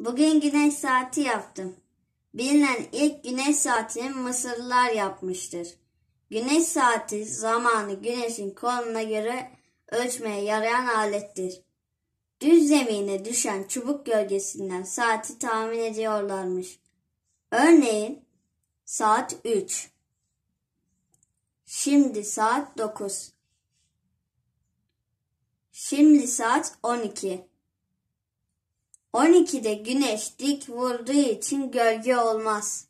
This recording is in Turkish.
Bugün güneş saati yaptım. Bilinen ilk güneş saatini Mısırlılar yapmıştır. Güneş saati zamanı güneşin konumuna göre ölçmeye yarayan alettir. Düz zemine düşen çubuk gölgesinden saati tahmin ediyorlarmış. Örneğin saat 3. Şimdi saat 9. Şimdi saat 12. 12'de güneş dik vurduğu için gölge olmaz.